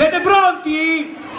Siete pronti?